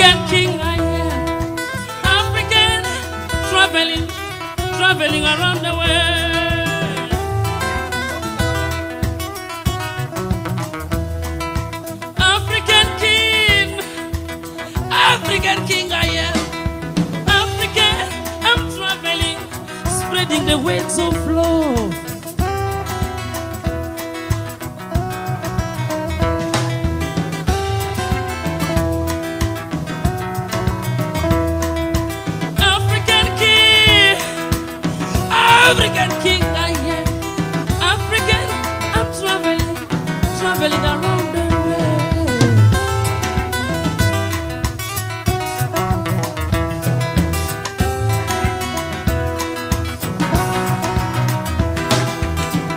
African king I am. African traveling, traveling around the world. African king, African king I am. African, I'm traveling, spreading the waves of love. African king I am. African, I'm traveling, traveling around the world.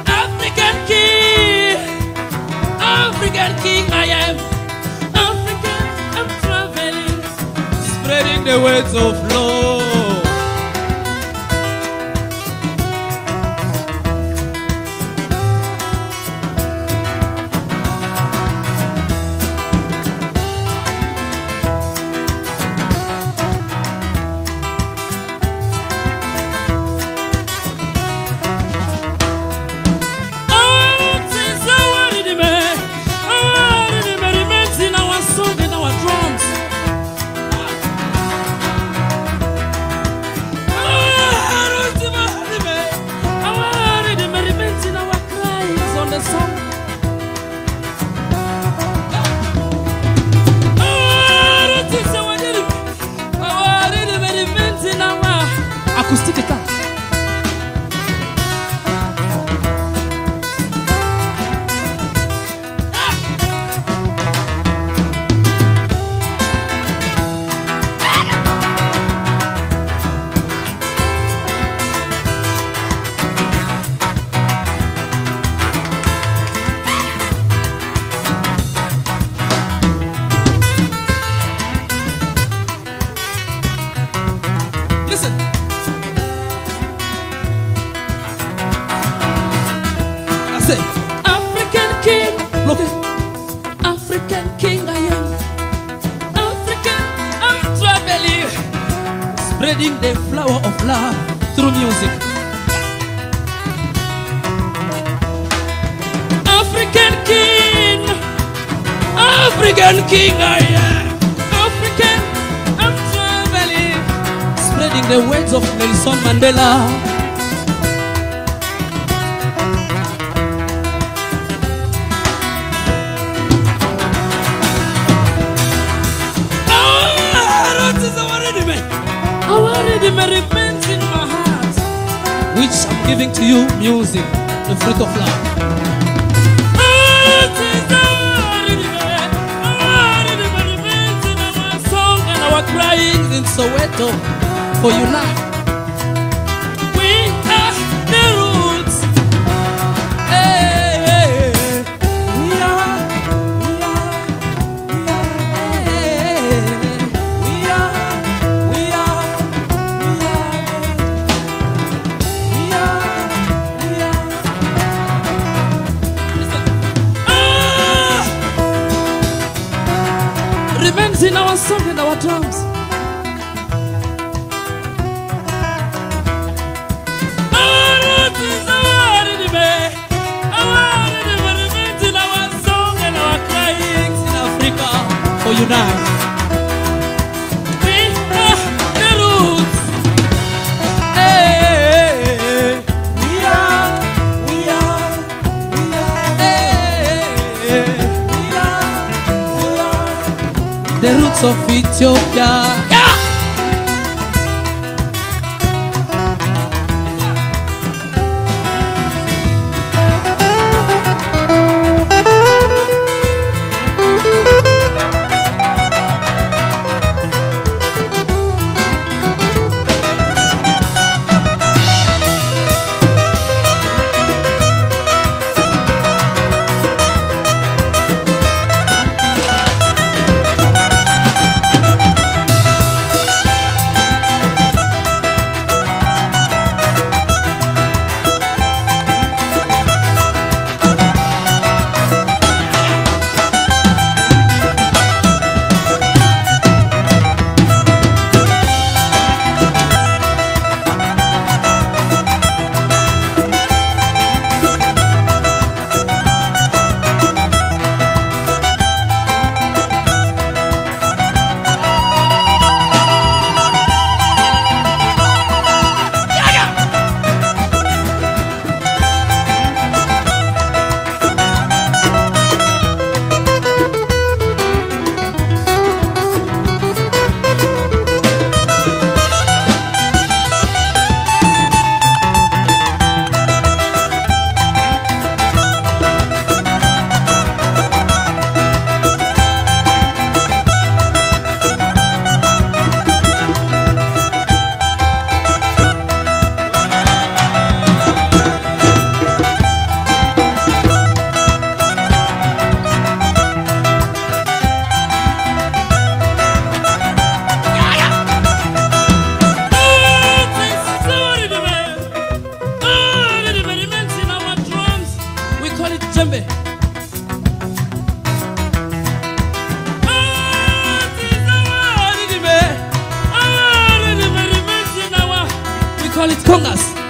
African king, African king I am. African, I'm traveling, spreading the words of love. justificar king, look at African king I am. African, I'm traveling, spreading the flower of love through music. African king, African king I am. African, I'm traveling, spreading the words of Nelson Mandela. Him remains in my heart, which I'm giving to you, music, the fruit of love. Crying in Soweto for you now. Our song and our drums. For you now. Are the roots of